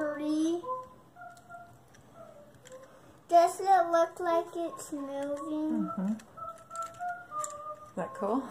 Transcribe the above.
pretty. Does it look like it's moving? Mm-hmm. Is that cool?